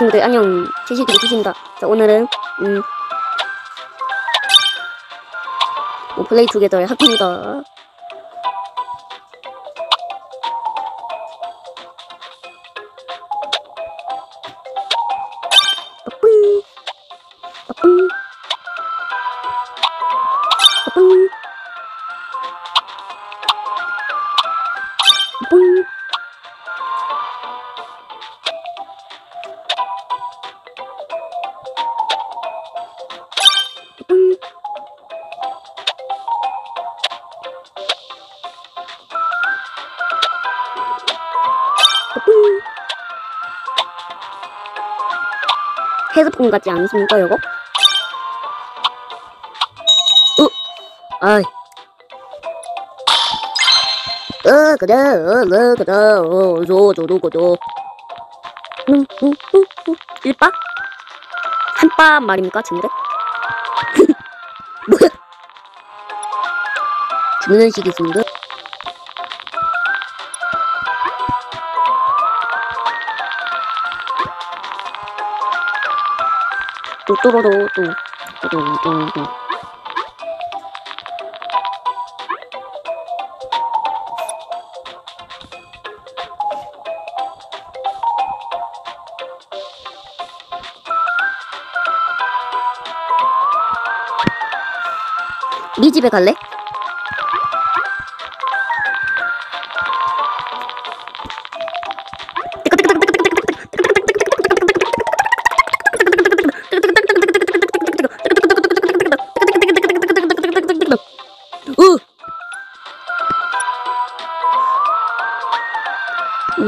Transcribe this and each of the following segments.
친구들 안녕. 제시기 제시입니다. 자 오늘은 음 뭐 플레이 투게더의 하트입니다 빠뿡 빠뿡 빠뿡 빠뿡 해석품 같지 않습니까, 이거? 으, 아이. 으, 그래, 으, 으, 그래, 어, 저, 저도, 그저. 응, 응, 응, 응. 일빠? 한빠 말입니까, 친구래? 뭐야? 주문식이 있습니다. 또또로로 또 또또로로 네 집에 갈래?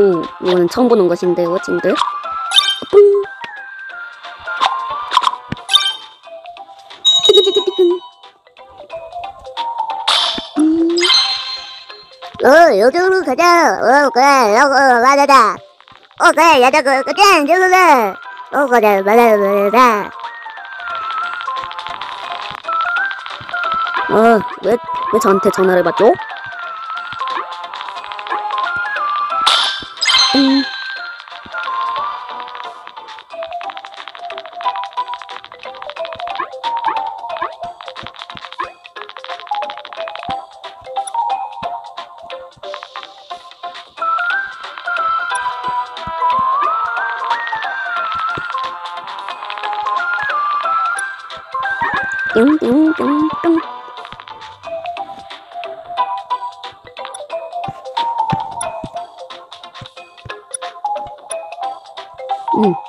오, 이거는 처음 보는 것인데요, 찐들? 요쪽으로 가자. 어, 그래, 어, 맞아다. 어, 그래, 야자, 그, 그, 짠, 저거다. 어, 그래, 맞아, 맞아. 어, 왜, 왜 저한테 전화를 받죠? 음. Tung tung tung tung. Mm.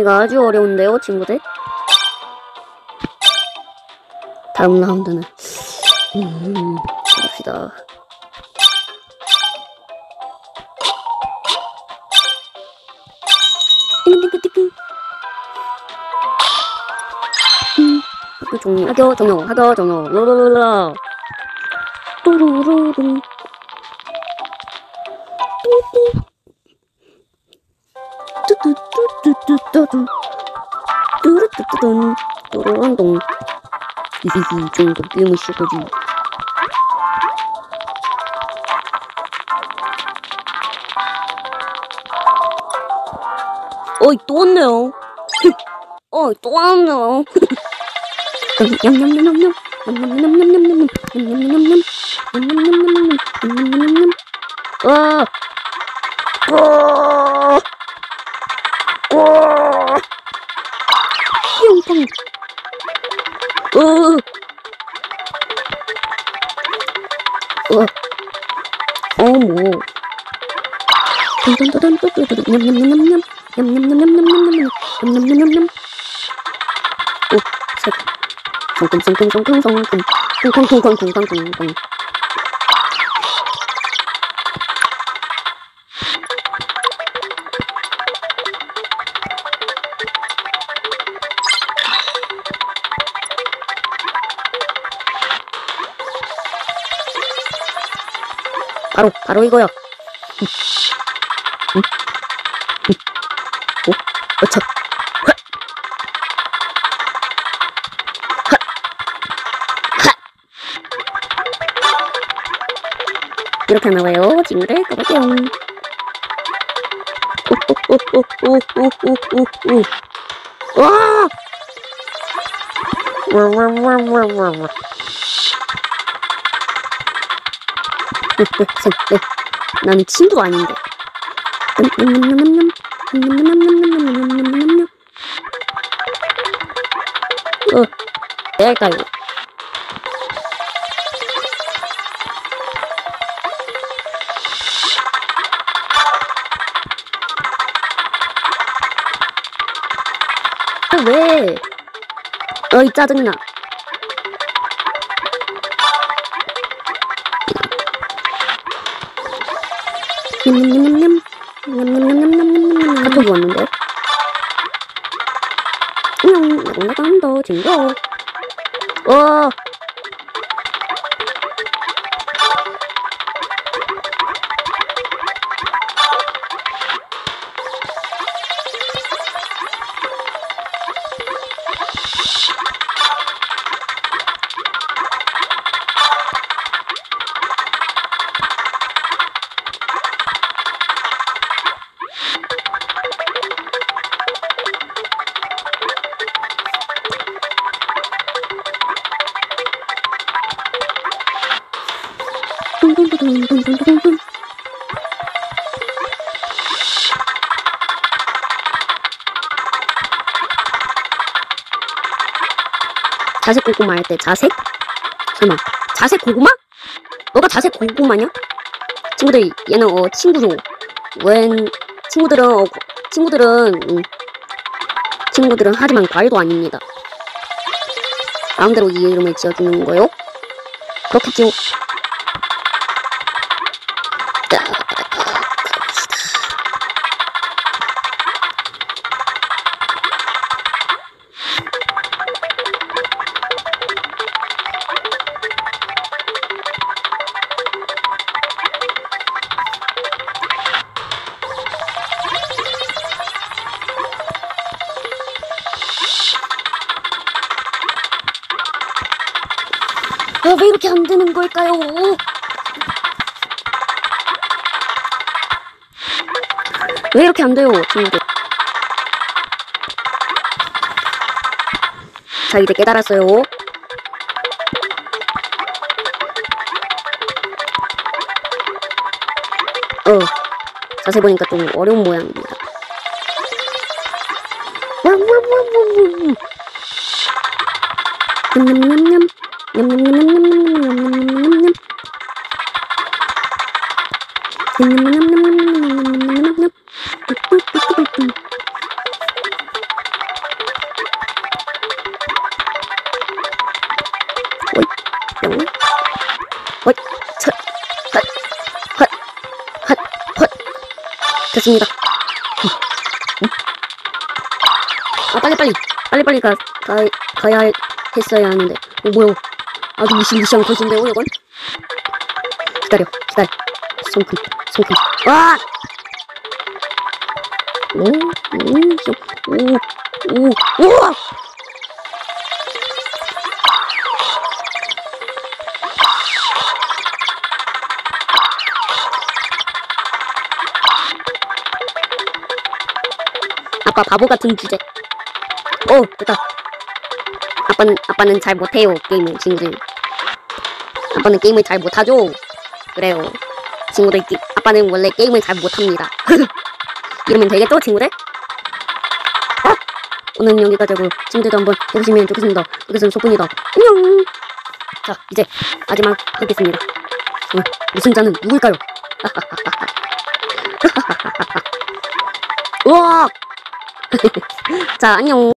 이거 아주 어려운데요, 친구들? 다음 라운드는 음, 봅시다. 띵띵띵띵. 음, 학교 종료, 학교 종료, 학교 종료. 롤롤롤라. 뚜루루루. 뚜루뚜뚜둔 뚜루런동 히히히 좀더 게임을 시작하지 어이 또 왔네요 어이 또 왔네요 냠냠냠냠냠 냠냠냠냠냠냠 냠냠냠냠 냠냠냠냠냠 냠냠냠냠냠 냠 냠냠냠냠냠냠 냠냠냠냠냠 오, 색. 성큼성큼성큼성큼 쿵쾅쿵쾅쿵쾅쿵쾅 바로 바로 이거야. 이렇게 나와요. 친구들 가볼게요. 나는 친구 아닌데. 어, 내가 이거. 왜? 어이 짜증나. 냠냠냠냠. 哦，哦。 자색 고구마 할 때 자색? 설마 자색 고구마? 너가 자색 고구마냐? 친구들 얘는 어 친구죠. 웬 친구들은 어, 친구들은 음, 친구들은 하지만 과일도 아닙니다. 마음대로 이 이름을 지어주는 거요? 그렇겠죠. 자, 왜 이렇게 안 되는 걸까요? 왜 이렇게 안 돼요, 친구들? 자, 이제 깨달았어요. 어, 자세히 보니까 좀 어려운 모양입니다. 왕왕왕왕왕왕. 냠냠냠냠. 냠 됐습니다. 아 빨리 빨리 빨리 빨리 가, 가 가야 했어야 하는데. 오 뭐야? 아주 무시무시한 것인데요, 이건? 기다려, 기다려. 손금, 손금. 와! 오, 오, 좀, 오, 오, 우와! 아빠 바보 같은 주제. 오, 됐다. 아빠는, 아빠는 잘 못해요, 게임을, 친구들. 아빠는 게임을 잘 못하죠? 그래요. 친구들, 게- 아빠는 원래 게임을 잘 못합니다. 이러면 되겠죠, 친구들? 어? 오늘은 여기까지 하고, 친구들도 한번 해보시면 좋겠습니다. 이것은 소뿐이다. 안녕! 자, 이제 마지막 하겠습니다. 어, 우승자는 누굴까요? 우와! 자, 안녕.